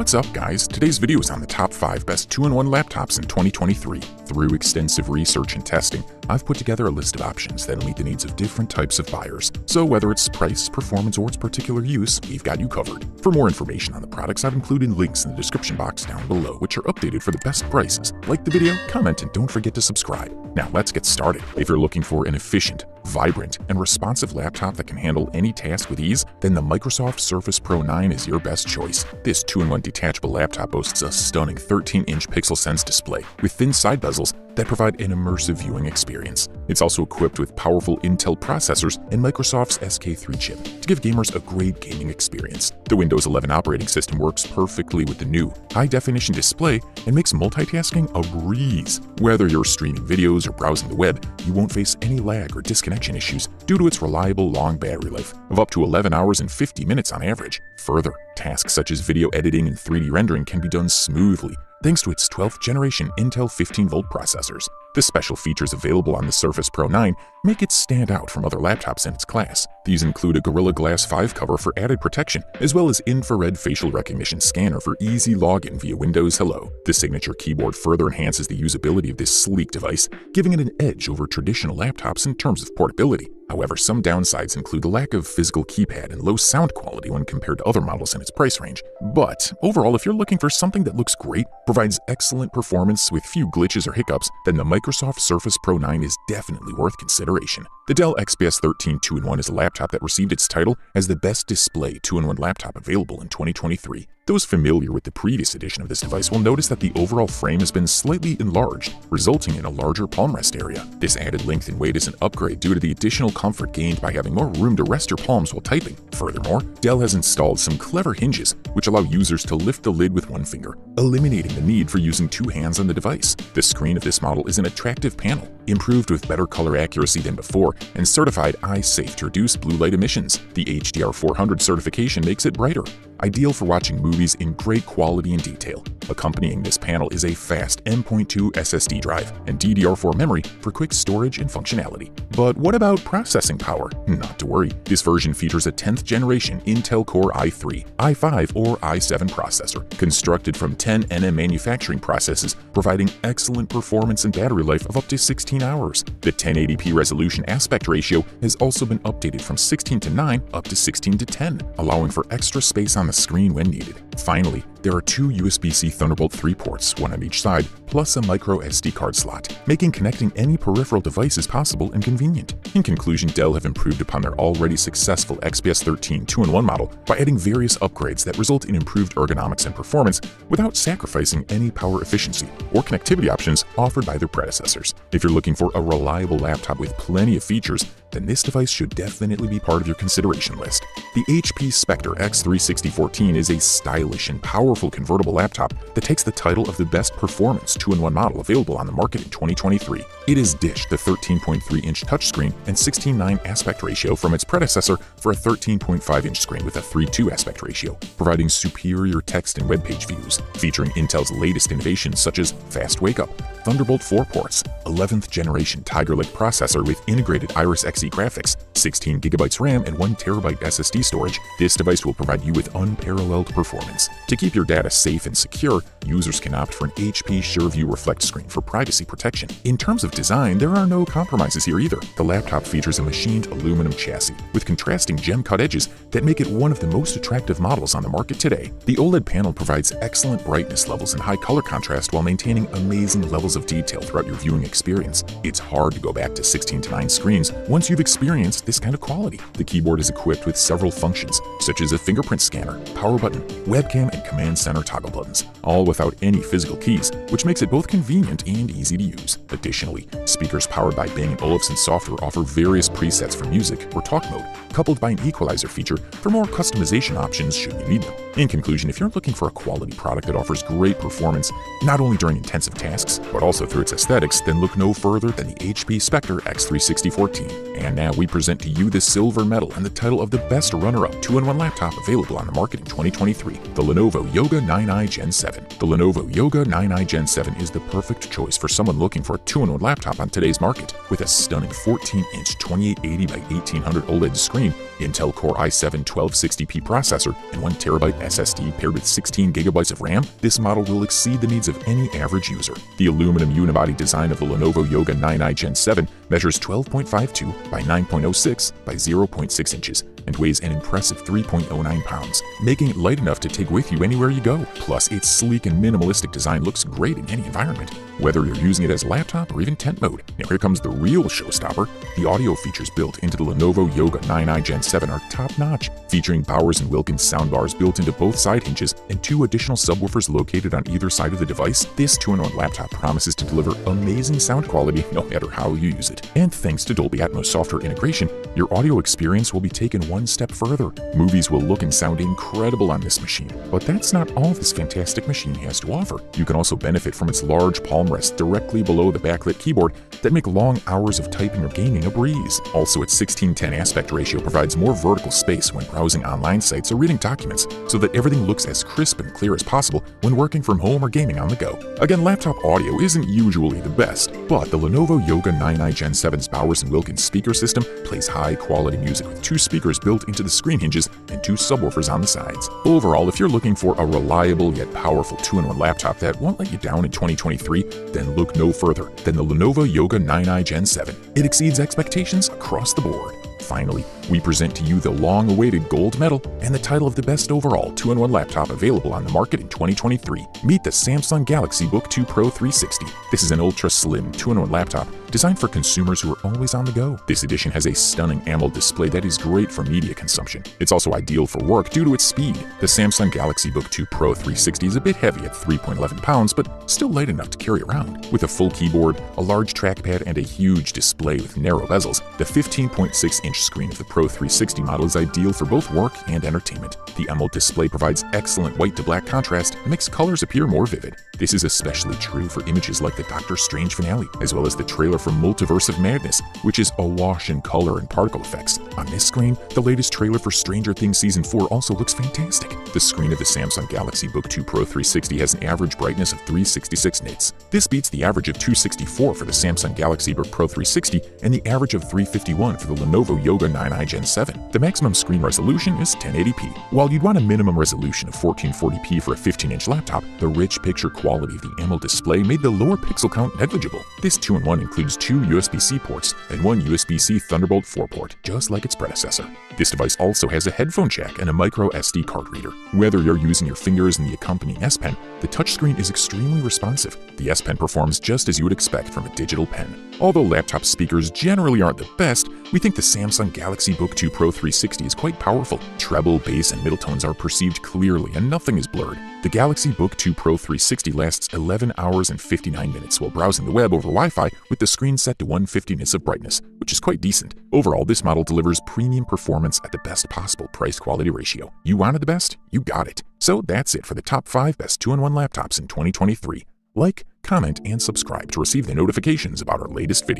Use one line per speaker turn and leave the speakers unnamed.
What's up guys? Today's video is on the top 5 best 2-in-1 laptops in 2023. Through extensive research and testing, I've put together a list of options that'll meet the needs of different types of buyers. So whether it's price, performance, or its particular use, we've got you covered. For more information on the products, I've included links in the description box down below, which are updated for the best prices. Like the video, comment, and don't forget to subscribe. Now let's get started. If you're looking for an efficient, vibrant, and responsive laptop that can handle any task with ease, then the Microsoft Surface Pro 9 is your best choice. This 2-in-1 detachable laptop boasts a stunning 13-inch Pixel Sense display with thin side bezels that provide an immersive viewing experience. It's also equipped with powerful Intel processors and Microsoft's SQ3 chip to give gamers a great gaming experience. The Windows 11 operating system works perfectly with the new high-definition display and makes multitasking a breeze. Whether you're streaming videos or browsing the web, you won't face any lag or disconnection issues due to its reliable long battery life of up to 11 hours and 50 minutes on average. Further, tasks such as video editing and 3D rendering can be done smoothly thanks to its 12th generation Intel 15-volt processors. The special features available on the Surface Pro 9 make it stand out from other laptops in its class. These include a Gorilla Glass 5 cover for added protection, as well as infrared facial recognition scanner for easy login via Windows Hello. The signature keyboard further enhances the usability of this sleek device, giving it an edge over traditional laptops in terms of portability. However, some downsides include the lack of physical keypad and low sound quality when compared to other models in its price range. But overall, if you're looking for something that looks great, provides excellent performance with few glitches or hiccups, then the Microsoft Surface Pro 9 is definitely worth consideration. The Dell XPS 13 2-in-1 is a laptop that received its title as the best display 2-in-1 laptop available in 2023. Those familiar with the previous edition of this device will notice that the overall frame has been slightly enlarged, resulting in a larger palm rest area. This added length and weight is an upgrade due to the additional comfort gained by having more room to rest your palms while typing. Furthermore, Dell has installed some clever hinges which allow users to lift the lid with one finger, eliminating the need for using two hands on the device. The screen of this model is an attractive panel, improved with better color accuracy than before, and certified eye-safe to reduce blue light emissions. The HDR 400 certification makes it brighter, ideal for watching movies in great quality and detail. Accompanying this panel is a fast M.2 SSD drive and DDR4 memory for quick storage and functionality. But what about processing power? Not to worry, this version features a 10th generation Intel Core i3, i5, or i7 processor, constructed from 10 NM manufacturing processes, providing excellent performance and battery life of up to 16 hours. The 1080p resolution aspect ratio has also been updated from 16 to 9 up to 16 to 10, allowing for extra space on the screen when needed. Finally, there are two USB-C Thunderbolt 3 ports, one on each side, plus a micro SD card slot, making connecting any peripheral devices possible and convenient. In conclusion, Dell have improved upon their already successful XPS 13 2-in-1 model by adding various upgrades that result in improved ergonomics and performance without sacrificing any power efficiency or connectivity options offered by their predecessors. If you're looking for a reliable laptop with plenty of features, then this device should definitely be part of your consideration list. The HP Spectre X360 14 is a stylish and powerful convertible laptop that takes the title of the best performance 2-in-1 model available on the market in 2023. It is dished the 13.3-inch touchscreen and 16:9 aspect ratio from its predecessor for a 13.5-inch screen with a 3:2 aspect ratio, providing superior text and web page views, featuring Intel's latest innovations such as Fast Wake Up, Thunderbolt 4 ports, 11th generation Tiger Lake processor with integrated Iris Xe graphics, 16GB RAM, and 1TB SSD storage, this device will provide you with unparalleled performance. To keep your data safe and secure, users can opt for an HP SureView Reflect screen for privacy protection. In terms of design, there are no compromises here either. The laptop features a machined aluminum chassis with contrasting gem-cut edges that make it one of the most attractive models on the market today. The OLED panel provides excellent brightness levels and high color contrast while maintaining amazing levels of detail throughout your viewing experience. It's hard to go back to 16 to 9 screens once you've experienced this kind of quality. The keyboard is equipped with several functions, such as a fingerprint scanner, power button, webcam, and command center toggle buttons, all without any physical keys, which makes it both convenient and easy to use. Additionally, speakers powered by Bang & Olufsen software offer various presets for music or talk mode, coupled by an equalizer feature for more customization options should you need them. In conclusion, if you're looking for a quality product that offers great performance, not only during intensive tasks, but also through its aesthetics, then look no further than the HP Spectre X360 14. And now we present to you the silver medal and the title of the best runner-up 2-in-1 laptop available on the market in 2023, the Lenovo Yoga 9i Gen 7. The Lenovo Yoga 9i Gen 7 is the perfect choice for someone looking for a 2-in-1 laptop on today's market. With a stunning 14-inch 2880 by 1800 OLED screen, Intel Core i7 1260p processor, and 1TB SSD paired with 16 gigabytes of RAM, this model will exceed the needs of any average user. The aluminum unibody design of the Lenovo Yoga 9i Gen 7 measures 12.52 by 9.06 by 0.6 inches and weighs an impressive 3.09 pounds, making it light enough to take with you anywhere you go. Plus, its sleek and minimalistic design looks great in any environment, whether you're using it as laptop or even tent mode. Now here comes the real showstopper. The audio features built into the Lenovo Yoga 9i Gen 7 are top-notch, featuring Bowers & Wilkins soundbars built into both side hinges and two additional subwoofers located on either side of the device. This 2-in-1 laptop promises to deliver amazing sound quality no matter how you use it. And thanks to Dolby Atmos software integration, your audio experience will be taken one step further. Movies will look and sound incredible on this machine, but that's not all this fantastic machine has to offer. You can also benefit from its large palm rest directly below the backlit keyboard that make long hours of typing or gaming a breeze. Also, its 1610 aspect ratio provides more vertical space when browsing online sites or reading documents, so that everything looks as crisp and clear as possible when working from home or gaming on the go. Again, laptop audio isn't usually the best, but the Lenovo Yoga 9i Gen 7's Bowers & Wilkins speaker system plays high-quality music with two speakers built into the screen hinges and two subwoofers on the sides. Overall, if you're looking for a reliable yet powerful 2-in-1 laptop that won't let you down in 2023, then look no further than the Lenovo Yoga 9i Gen 7. It exceeds expectations across the board. Finally, we present to you the long-awaited gold medal and the title of the best overall 2-in-1 laptop available on the market in 2023. Meet the Samsung Galaxy Book 2 Pro 360. This is an ultra-slim 2-in-1 laptop designed for consumers who are always on the go. This edition has a stunning AMOLED display that is great for media consumption. It's also ideal for work due to its speed. The Samsung Galaxy Book 2 Pro 360 is a bit heavy at 3.11 pounds, but still light enough to carry around. With a full keyboard, a large trackpad, and a huge display with narrow bezels, the 15.6-inch screen of the Pro 360 model is ideal for both work and entertainment. The AMOLED display provides excellent white to black contrast and makes colors appear more vivid. This is especially true for images like the Doctor Strange finale, as well as the trailer for Multiverse of Madness, which is awash in color and particle effects. On this screen, the latest trailer for Stranger Things Season 4 also looks fantastic. The screen of the Samsung Galaxy Book 2 Pro 360 has an average brightness of 366 nits. This beats the average of 264 for the Samsung Galaxy Book Pro 360 and the average of 351 for the Lenovo Yoga 9i Gen 7. The maximum screen resolution is 1080p. While you'd want a minimum resolution of 1440p for a 15-inch laptop, the rich picture quality of the AMOLED display made the lower pixel count negligible. This 2-in-1 includes two USB-C ports and one USB-C Thunderbolt 4 port, just like its predecessor. This device also has a headphone jack and a micro SD card reader. Whether you're using your fingers in the accompanying S Pen, the touchscreen is extremely responsive. The S Pen performs just as you would expect from a digital pen. Although laptop speakers generally aren't the best, we think the Samsung Galaxy Book 2 Pro 360 is quite powerful. Treble, bass, and middle tones are perceived clearly and nothing is blurred. The Galaxy Book 2 Pro 360 lasts 11 hours and 59 minutes while browsing the web over Wi-Fi with the screen set to 150 nits of brightness, which is quite decent. Overall, this model delivers premium performance at the best possible price-quality ratio. You wanted the best? You got it. So that's it for the top 5 best 2-in-1 laptops in 2023. Like, comment, and subscribe to receive the notifications about our latest videos.